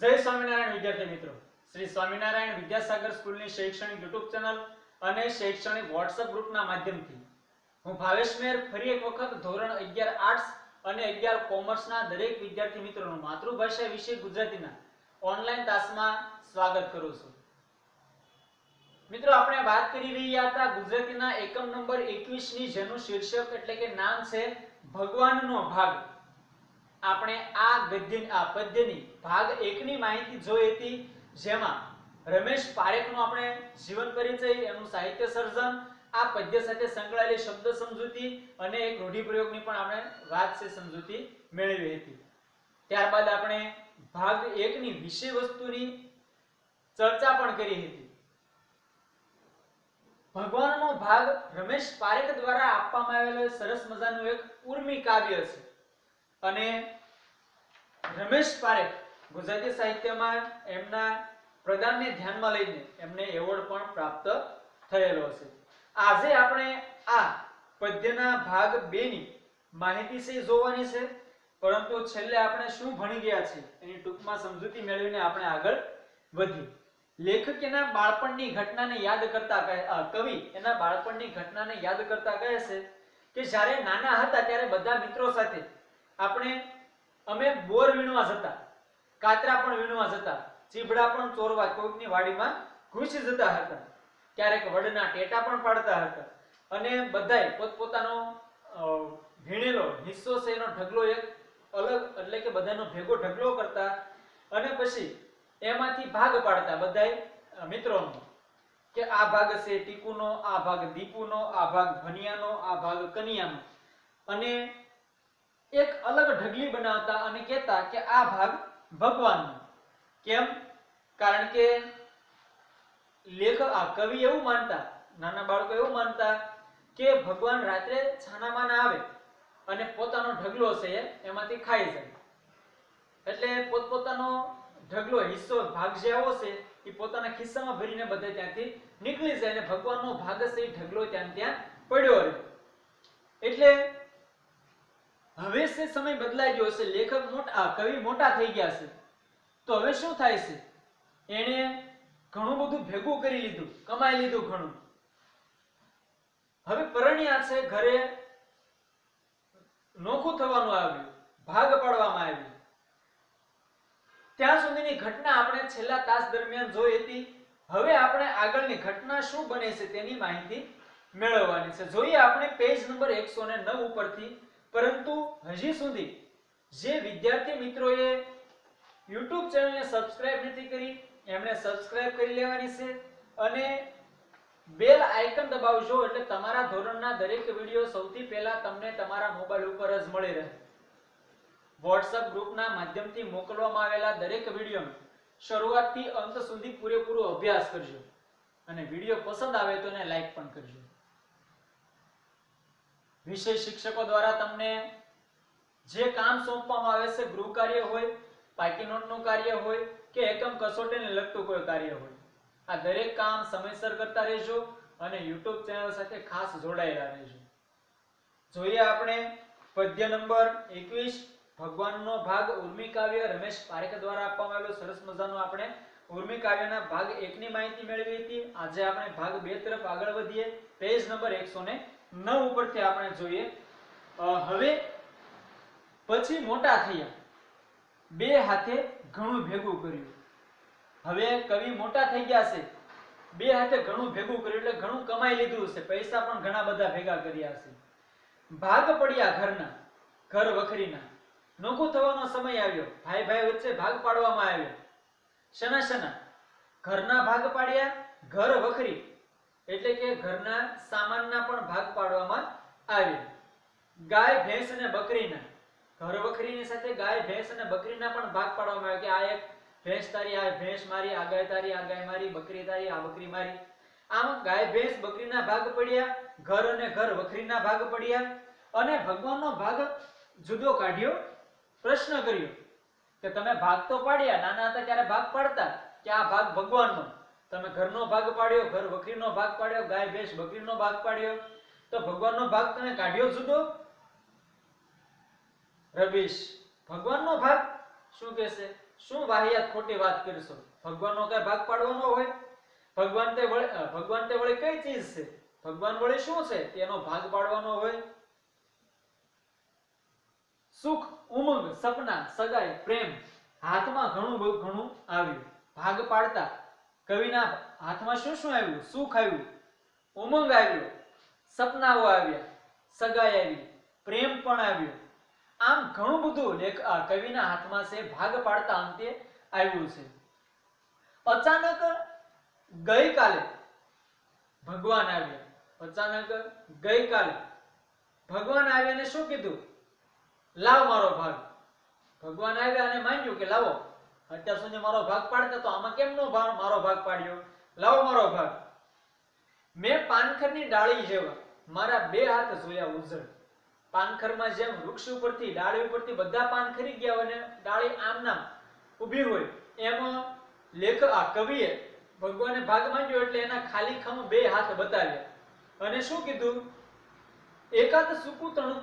જય સ્વામિનારાયણ, વિદ્યાર્થી મિત્રો. શ્રી સ્વામિનારાયણ વિદ્યાસાગર સ્કૂલની શૈક્ષણિક યુટ્યુબ ચેનલ અને શૈક્ષણિક વોટ્સએપ ગ્રુપના માધ્યમથી. હું ભાવેશ મેર, ફરી એક વખત ધોરણ અગિયાર આર્ટ્સ અને અગિયાર કોમર્સના દરેક વિદ્યાર્થી મિત્રોનું માતૃભાષા વિષય ગુજરાતીના ઓનલાઈન તાસમાં સ્વાગત કરું છું. મિત્રો, આપણે વાત કરી રહ્યા હતા ગુજરાતીના એકમ નંબર 21 ની જેનું શીર્ષક એટલે કે નામ છે ભગવાનનો ભાગ. આપણે આ ગદ્ય આ પદ્યની ભાગ 1 ની માહિતી જોઈ હતી, જેમાં રમેશ પારેખનો આપણે જીવન પરિચય, એનું સાહિત્ય સર્જન, આ પદ્ય સાથે સંકળાયેલી શબ્દ સમજૂતી અને એક રૂઢિપ્રયોગની પણ આપણે વાત છે સમજૂતી મેળવી હતી. ત્યારબાદ આપણે ભાગ 1 ની વિષય વસ્તુની ચર્ચા પણ કરી હતી. ભગવાનનો ભાગ રમેશ પારેખ દ્વારા આપવામાં આવેલો સરસ મજાનું એક ઉર્મી કાવ્ય છે. અને રમેશ પારેખ, ગુજરાતી સાહિત્યમાં એમના પ્રદાનને ધ્યાનમાં લઈને એમને એવોર્ડ પણ પ્રાપ્ત થયેલો છે આજે આપણે આ પદ્યના ભાગ 2 ની માહિતી છે જોવાની છે, પરંતુ છેલ્લે આપણે શું ભણી ગયા છે એની ટૂંકમાં સમજૂતી મેળવીને આપણે આગળ વધીએ. લેખક એના બાળપણની ઘટનાને યાદ કરતા કહે કવિ એના બાળપણની ઘટનાને યાદ કરતા કહે છે કે જ્યારે નાના હતા ત્યારે બધા મિત્રો સાથે આપણે અમે બોર વીણવા જતા, કાતરા પણ વીણવા જતા, ચીભડા પણ ચોરવા કોઈકની વાડીમાં ઘૂસી જતા હતા. ક્યારેક વડના ટેટા પણ પાડતા હતા અને બધાય પોતપોતાનો ભીણેલો હિસ્સો છે એનો ઢગલો એક અલગ, એટલે કે બધાનો ભેગો ઢગલો કરતા અને પછી એમાંથી ભાગ પાડતા બધાય મિત્રોનો, કે આ ભાગ છે ટીકુનો, આ ભાગ દીપુનો, આ ભાગ ભનિયાનો, આ ભાગ કનિયાનો. અને એક અલગ ઢગલી બનાવતા અને કહેતા કે આ ભાગ ભગવાનનો. કેમ? કારણ કે લેખક આ કવિ એવું માનતા, નાના બાળકો એવું માનતા કે ભગવાન રાત્રે છાનામાના આવે અને પોતાનો ઢગલો છે એમાંથી ખાઈ જાય. એટલે પોતપોતાનો ઢગલો, હિસ્સો, ભાગ જે આવો છે, એ પોતાના ખિસ્સામાં ભરીને બધે ત્યાંથી નીકળી જાય અને ભગવાનનો ભાગ છે એ ઢગલો ત્યાં ત્યાં પડ્યો રહે. એટલે હવે છે, સમય બદલાઈ ગયો છે લેખક મોટા કવિ મોટા થઈ ગયા છે. તો હવે શું થાય છે? એણે ઘણું બધું ભેગું કરી લીધું, કમાઈ લીધું ઘણું. હવે પરણ્યા છે, ઘરે નોખું થવાનું આવ્યું, ભાગ પાડવામાં આવ્યું. ત્યાં સુધીની ઘટના આપણે છેલ્લા તાસ દરમિયાન જોઈ હતી. હવે આપણે આગળની ઘટના શું બને છે તેની માહિતી મેળવવાની છે. જોઈએ આપણે પેજ નંબર 109 ઉપરથી. પરંતુ હજી સુધી જે વિદ્યાર્થી મિત્રોએ YouTube ચેનલને સબસ્ક્રાઇબ નથી કરી, એમણે સબસ્ક્રાઇબ કરી લેવાની છે અને બેલ આઇકન દબાવજો એટલે તમારા ધોરણના દરેક વિડિયો સૌથી પહેલા તમને તમારા મોબાઈલ ઉપર જ મળી રહે. WhatsApp ગ્રુપના માધ્યમથી મોકલવામાં આવેલા દરેક વિડીયોનો શરૂઆતથી અંત સુધી પૂરેપૂરો અભ્યાસ કરજો અને વીડિયો પસંદ આવે તો એને લાઈક પણ કરજો. વિષય શિક્ષકો દ્વારા તમને જે કામ સોંપવામાં આવે છે, ગૃહ કાર્ય હોય, પાકી નોટનું કાર્ય હોય કે એકમ કસોટીને લગતું કોઈ કાર્ય હોય, આ દરેક કામ સમયસર કરતા રહેજો અને YouTube ચેનલ સાથે ખાસ જોડાયેલા રહેજો. જોઈએ આપણે પદ્ય નંબર 21 ભગવાનનો ભાગ ઉર્મી કાવ્ય રમેશ પારેખ દ્વારા આપવામાં આવેલો, સરસ મજાનો આપણે ઉર્મી કાવ્યના ભાગ 1 ની માહિતી મેળવી હતી. આજે આપણે ભાગ 2 તરફ આગળ વધીએ. પેજ નંબર 109 ઉપરથી આપણે જોઈએ. હવે પછી મોટા થયા. બે હાથે ઘણું ભેગું કર્યું. હવે કવિ મોટા થઈ ગયા છે. બે હાથે ઘણું ભેગું કર્યું એટલે ઘણું કમાઈ લીધું હશે. પૈસા પણ ઘણા બધા ભેગા કર્યા છે ભાગ પડ્યા ઘરના, ઘર વખરીના. નોખો થવાનો સમય આવ્યો. ભાઈ ભાઈ વચ્ચે ભાગ પાડવામાં આવ્યો. શના શના ઘરના ભાગ પાડ્યા, ઘર વખરી. એટલે કે ઘરના સામાનના પણ ભાગ પાડવામાં આવ્યા ગાય, ભેંસ અને બકરીના. ઘર વખરીની સાથે ગાય, ભેંસ અને બકરીના પણ ભાગ પાડવામાં આવ્યા કે આ એક ભેંસ તારી, આ ભેંસ મારી, આ ગાય તારી, આ ગાય મારી, બકરી તારી, આ બકરી મારી. આમ ગાય, ભેંસ, બકરીના ભાગ પડ્યા, ઘર અને ઘર વખરીના ભાગ પડ્યા અને ભગવાનનો ભાગ જુદો કાઢ્યો. પ્રશ્ન કર્યો કે તમે ભાગ તો પાડ્યા, નાના હતા ત્યારે ભાગ પાડતા કે આ ભાગ ભગવાનનો? તમે ઘરનો ભાગ પાડ્યો, ઘર વખરીનો ભાગ પાડ્યો, ગાય, ભેંસ બકરીનો ભાગ પાડ્યો, તો ભગવાનનો ભાગ તમે કાઢ્યો જુદો રબીશ ભગવાનનો ભાગ શું કહેશે? શું વાહિયાત ખોટી વાત કરશો? ભગવાનનો કઈ ભાગ પાડવાનો હોય? ભગવાન તે ભગવાન તે વળી કઈ ચીજ છે? ભગવાન વળી શું છે? તેનો ભાગ પાડવાનો હોય? સુખ, ઉમંગ, સપના, સગાઈ, પ્રેમ હાથમાં ઘણું ઘણું આવ્યું. ભાગ પાડતા કવિના હાથમાં શું શું આવ્યું? સુખ આવ્યું ઉમંગ આવ્યો, સપનાઓ આવ્યા, સગાઈ આવી, પ્રેમ પણ આવ્યો. આમ ઘણું બધું લેખ કવિના હાથમાં છે, ભાગ પાડતા અંતે આવ્યું છે. અચાનક ગઈકાલે ભગવાન આવ્યા. અચાનક ગઈકાલે ભગવાન આવ્યા ને શું કીધું? લાવ મારો ભાગ. ભગવાન આવ્યા અને માંગ્યું કે લાવો. અત્યાર સુધી મારો ભાગ પાડતા તો આમાં કેમ નો મારો ભાગ પાડ્યો. લાવો મારો ભાગ. મેં પાનખરની ડાળી જેવા મારા બે હાથ જોયા ઉજળ. પાનખરમાં જેમ વૃક્ષ ઉપરથી, ડાળી ઉપરથી બધા પાન ખરી ગયા અને ડાળી આમ નામ ઊભી હોય, એમાં લેખ આ કવિએ ભગવાને ભાગ માંડ્યો એટલે એના ખાલી ખમ બે હાથ બતાવ્યા. અને શું કીધું? એકાદ સૂકું તણું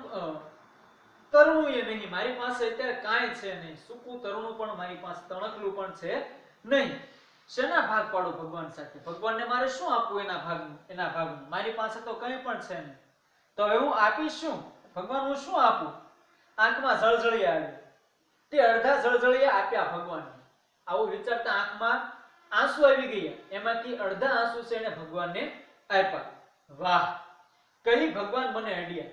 તરણું એ નહીં, મારી પાસે અત્યારે કાંઈ છે નહીં. સૂકું તરણું પણ મારી પાસે તણકલું પણ છે નહીં. શેના ભાગ પાડો ભગવાન સાથે? ભગવાનને મારે શું આપવું એના ભાગ એના ભાગ મારી પાસે તો કંઈ પણ છે નહીં. તો હવે હું આપીશ શું? ભગવાન, હું શું આપું? આંખમાં જળજળી આવી તે અડધા જળજળીએ આપ્યા ભગવાનને. આવું વિચારતા આંખમાં આંસુ આવી ગયા. એમાંથી અડધા આંસુ છે એને ભગવાનને આપ્યા? વાહ! કહી ભગવાન મને અડ્યા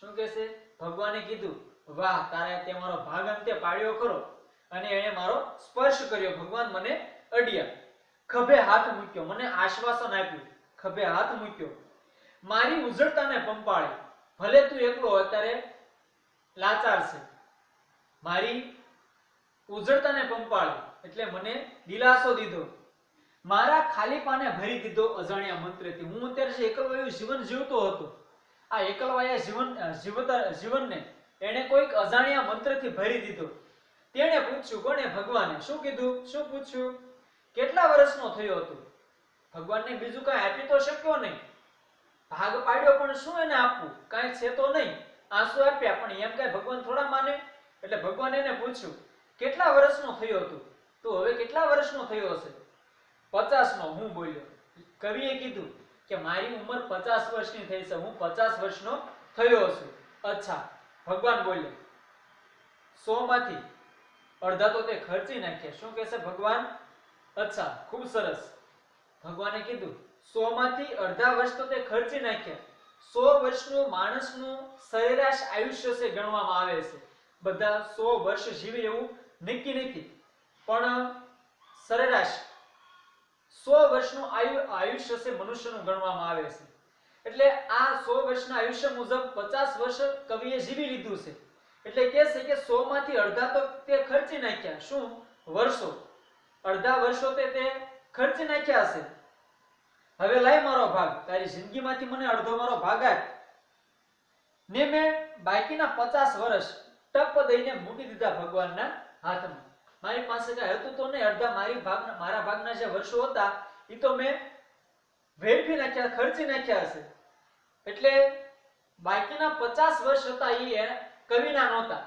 શું કહેશે? ભગવાને કીધું, વાહ, તારે તે મારો ભાગ અંતે પાડ્યો ખરો. અને એણે મારો સ્પર્શ કર્યો. ભગવાન મને અડ્યા. ખભે હાથ મૂક્યો, મને આશ્વાસન આપ્યું. ખભે હાથ મૂક્યો. મારી ઉજળતાને પંપાળી. ભલે તું એકલો અત્યારે લાચાર છે. મારી ઉજળતાને પંપાળી, એટલે મને દિલાસો દીધો. મારા ખાલી પાને ભરી દીધો અજાણ્યા મંત્રથી. હું અત્યારે એકલો એવું જીવન જીવતો હતો. આ એકલવાયા જીવન જીવતા જીવનને એણે કોઈક અજાણ્યા મંત્રથી ભરી દીધો. તેણે પૂછ્યું, કોણે ભગવાને શું કીધું? શું પૂછ્યું? કેટલા વર્ષનો થયો હતો? ભગવાનને બીજું કાંઈ આપી તો શક્યો નહીં. ભાગ પાડ્યો પણ શું એને આપવું? કાંઈ છે તો નહીં. આંસુ આપ્યા, પણ એમ કાંઈ ભગવાન થોડા માને? એટલે ભગવાન એને પૂછ્યું, કેટલા વર્ષનો થયો હતો? તો હવે કેટલા વર્ષનો થયો હશે? પચાસનો હું બોલ્યો. કવિએ કીધું કે મારી ઉંમર પચાસ વર્ષની થઈ છે, હું પચાસ વર્ષનો થયો છું. અચ્છા, ભગવાન બોલ્યો સો માંથી અડધા તો તે ખર્ચી નાખ્યા. શું કહેશે ભગવાન? અચ્છા, ખૂબ સરસ. ભગવાને કીધું સો માંથી અડધા વર્ષ તો તે ખર્ચી નાખ્યા. સો વર્ષનું માણસનું સરેરાશ આયુષ્ય છે ગણવામાં આવે છે. બધા સો વર્ષ જીવે એવું નક્કી નથી. પણ સરેરાશ સો વર્ષનું આયુ, આયુષ્ય છે મનુષ્યનું ગણવામાં આવે છે. એટલે આ સો વર્ષના આયુષ્ય મુજબ પચાસ વર્ષ કવિએ જીવી લીધું છે. એટલે કે છે કે સો માંથી અડધા તો તે ખર્ચી નાખ્યા. શું? વર્ષો. અડધા વર્ષો તે તે ખર્ચી નાખ્યા હશે. હવે લાય મારો ભાગ. તારી જિંદગીમાંથી મને અડધો મારો ભાગ આપ. ને મેં બાકીના પચાસ વર્ષ ટપ દઈને મૂકી દીધા ભગવાનના હાથમાં. મારી પાસે કઈ હતું તો નહીં, અડધા મારી ભાગના, મારા ભાગના જે વર્ષો હતા એ તો મેં વેડફી નાખ્યા, ખર્ચી નાખ્યા હશે. એટલે બાકીના પચાસ વર્ષ હતા એ કવિના નહોતા.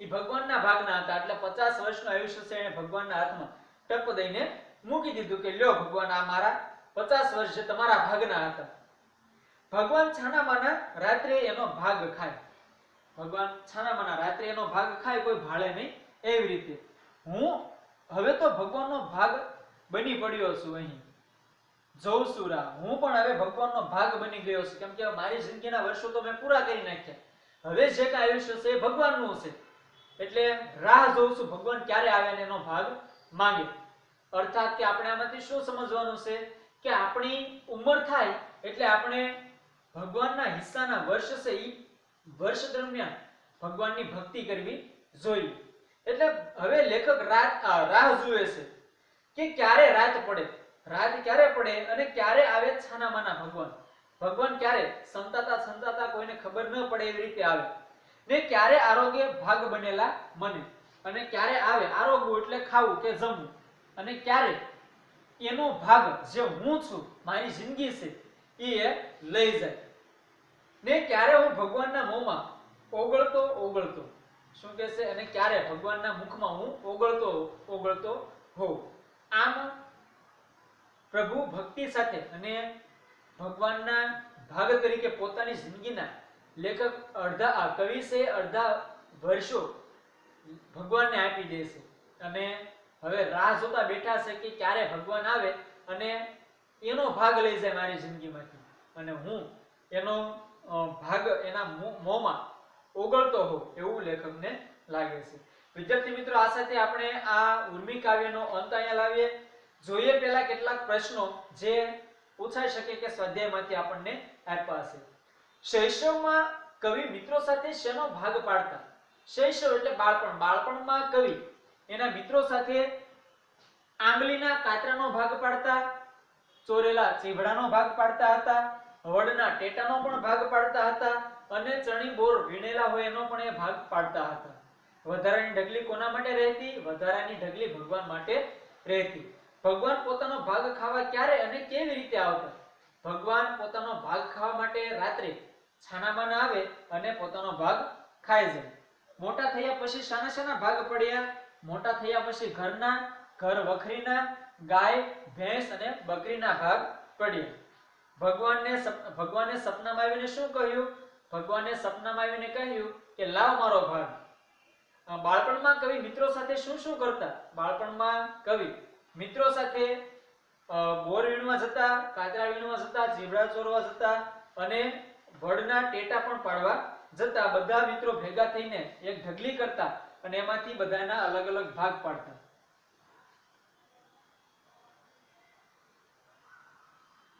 એ ભગવાનના ભાગના હતા, એટલે પચાસ વર્ષનું આયુષ્ય છે એને ભગવાનના હાથમાં. ટપ દઈને મૂકી દીધું કે, લ્યો ભગવાન, આ મારા પચાસ વર્ષ જે તમારા ભાગના હતા. ભગવાન છાનામાના રાત્રે એનો ભાગ ખાય. ભગવાન છાનામાના રાત્રે એનો ભાગ ખાય, કોઈ ભાળે નહીં, એવી રીતે. હું હવે તો ભગવાનનો ભાગ બની પડ્યો છું અહીં. જઉં છું રા. હું પણ હવે ભગવાનનો ભાગ બની ગયો છું. કેમ કે મારી જિંદગીના વર્ષો તો મેં પૂરા કરી નાખ્યા. હવે જે કાંઈ આયુષ્ય છે એ ભગવાનનું છે. એટલે રાહ જોઉં છું ભગવાન ક્યારે આવે ને એનો ભાગ માંગે. અર્થાત કે આપણે આમાંથી શું સમજવાનું છે? કે આપણી ઉંમર થાય એટલે આપણે ભગવાનના હિસ્સાના વર્ષ છે એ વર્ષ દરમિયાન ભગવાનની ભક્તિ કરવી જોઈએ. એટલે હવે લેખક રાત રાહ જુએ છે કે ક્યારે રાત પડે? રાત ક્યારે પડે અને ક્યારે આવે છાનામાના ભગવાન? ભગવાન ક્યારે? સંતાતા સંતાતા કોઈને ખબર ન પડે એવી રીતે આવે. ને ક્યારે આરોગ્ય ભાગ બનેલા મને? અને ક્યારે આવે? આરોગવું એટલે ખાવું કે જમવું. અને ક્યારે? એનો ભાગ જે હું છું, મારી જિંદગી છે એ લઈ જાય. ને ક્યારે હું ભગવાનના મોંમાં ઓગળતો ઓગળતો? શું કહેશે? અને ક્યારે? ભગવાનના મુખમાં હું ઓગળતો ઓગળતો હોઉં. આમ પ્રભુ ભક્તિ સાથે અને ભગવાનના ભાગ તરીકે પોતાની જિંદગીના લેખક અડધા કવિ છે, અડધા વર્ષો ભગવાનને આપી દે છે. અને હવે રાહ જોતા બેઠા છે કે ક્યારે ભગવાન આવે અને એનો ભાગ લઈ જાય મારી જિંદગીમાંથી. અને હું એનો ભાગ એના મોંમાં ઓગળતો હોઉં એવું લેખકને લાગે છે. વિદ્યાર્થી મિત્રો, આ સાથે આપણે આ ઉર્મી કાવ્યનો અંત અહીંયા લાવીએ. જોઈએ પહેલા કેટલાક પ્રશ્નો જે પૂછાઈ શકે કે સ્વાધ્યાયમાંથી આપણને આપ્યા શૈશવમાં કવિ મિત્રો સાથે શેનો ભાગ પાડતા? શૈશવ એટલે બાળપણ. બાળપણમાં કવિ એના મિત્રો સાથે આંગળીના કાતરાનો ભાગ પાડતા, ચોરેલા ચીભડાનો ભાગ પાડતા હતા, વડના ટેટાનો પણ ભાગ પાડતા હતા અને ચણી બોર વીણેલા હોય એનો પણ એ ભાગ પાડતા હતા. વધારાની ઢગલી કોના માટે રહેતી? વધારાની ઢગલી ભગવાન માટે રહેતી. ભગવાન પોતાનો ભાગ ખાવા ક્યારે અને કેવી રીતે આવતા? ભગવાન પોતાનો ભાગ ખાવા માટે રાત્રે છાનામાના આવે અને પોતાનો ભાગ ખાઈ જાય. મોટા થયા પછી શાના શાના ભાગ પડ્યા? મોટા થયા પછી ઘરના, ઘર વખરીના, ગાય, ભેંસ અને બકરીના ભાગ પડ્યા. ભગવાનને ભગવાને સપનામાં આવીને શું કહ્યું? ભગવાને સપનામાં આવીને કહ્યું કે લાવ મારો ભાગ. બાળપણમાં કવિ મિત્રો સાથે શું શું કરતા? બાળપણમાં કવિ મિત્રો સાથે બોર વીણવા જતા, કાતરા વીણવા જતા જીવડા ચોરવા જતા અને વડના ટેટા પણ પાડવા જતા. બધા મિત્રો ભેગા થઈને એક ઢગલી કરતા અને એમાંથી બધાના અલગ અલગ ભાગ પાડતા.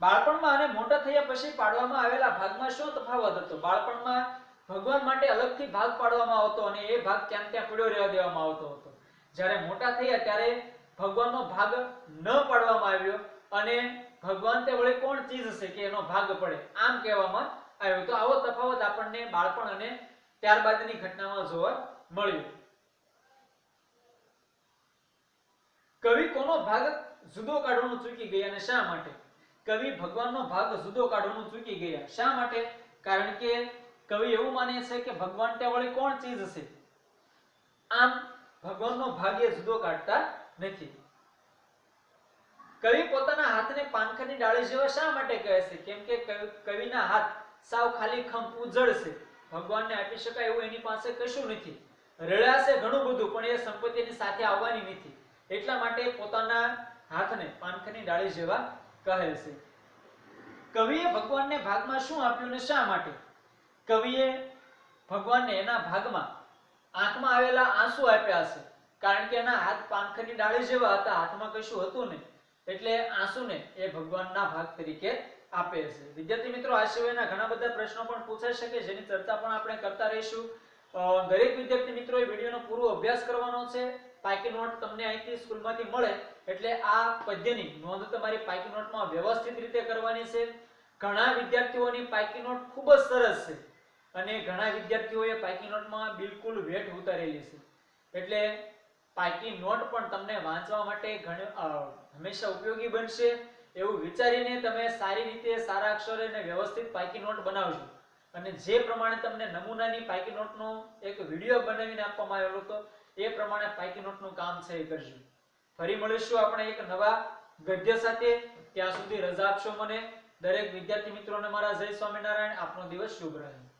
બાળપણમાં અને મોટા થયા પછી પાડવામાં આવેલા ભાગમાં શું તફાવત હતો? બાળપણમાં ભગવાન માટે અલગથી ભાગ પાડવામાં આવતો અને એ ભાગ ક્યાં ત્યાં પડ્યો રહેવા દેવામાં આવતો હતો. જ્યારે મોટા થયા ત્યારે ભગવાનનો ભાગ ન પાડવામાં આવ્યો અને ભગવાન તે વળી કોણ ચીજ છે કે એનો ભાગ પડે આમ કહેવામાં આવ્યો. તો આવો તફાવત આપણને બાળપણ અને ત્યારબાદની ઘટનામાં જોવા મળ્યું. કવિ કોનો ભાગ જુદો કાઢવાનું ચૂકી ગયા અને શા માટે? કવિ ભગવાનનો ભાગ જુદો કાઢવાનું ચૂકી ગયા. શા માટે? કારણ કે કવિ એવું માને છે કે ભગવાન ત્યાં વળી કોણ ચીજ છે? આમ ભગવાનનો ભાગ એ જુદો કાઢતા નથી. કવિ પોતાના હાથને પાનખરની ડાળી જેવા શા માટે કહે છે? કેમ કે કવિના હાથ સાવ ખાલી ખમ ઉજળ છે. ભગવાનને આપી શકાય એવું એની પાસે કશું નથી. રળાશે ઘણું બધું, પણ એ સંપત્તિની સાથે આવવાની નથી. એટલા માટે પોતાના હાથને પાનખરની ડાળી જેવા કહે છે. કવિએ ભગવાનને ભાગમાં શું આપ્યું ને શા માટે? કવિએ ભગવાનને એના ભાગમાં આંખમાં આવેલા આંસુ આપ્યા છે. કારણ કે એના હાથ પાનખરની ડાળી જેવા હતા. હાથમાં કશું હતું નહીં. એટલે આંસુને એ ભગવાનના ભાગ તરીકે આપે છે. વિદ્યાર્થી મિત્રો, આ સિવાયના ઘણા બધા પ્રશ્નો પણ પૂછાઈ શકે જેની ચર્ચા પણ આપણે કરતા રહીશું. દરેક વિદ્યાર્થી મિત્રોએ વિડીયોનો પૂરો અભ્યાસ કરવાનો છે. પાકી નોટ તમને અહીંથી સ્કૂલમાંથી મળે એટલે આ પદ્યની નોંધ તમારી પાકી નોટમાં વ્યવસ્થિત રીતે કરવાની છે. ઘણા વિદ્યાર્થીઓની પાકી નોટ ખૂબ જ સરસ છે અને ઘણા વિદ્યાર્થીઓએ પાકી નોટમાં બિલકુલ વેટ ઉતારેલી છે. એટલે પાકી નોટ પણ તમને વાંચવા માટે હંમેશા ઉપયોગી બનશે. એવું વિચારીને તમે સારી રીતે, સારા અક્ષરે અને વ્યવસ્થિત પાકી નોટ બનાવજો. અને જે પ્રમાણે તમને નમૂનાની પાકી નોટનો એક વીડિયો બનાવીને આપવામાં આવેલો હતો એ પ્રમાણે પાકી નોટનું કામ છે એ કરજો. ફરી મળીશું આપણે એક નવા ગદ્ય સાથે. ત્યાં સુધી રજા આપશો મને. દરેક વિદ્યાર્થી મિત્રોને મારા જય સ્વામિનારાયણ. આપનો દિવસ શુભ રહે.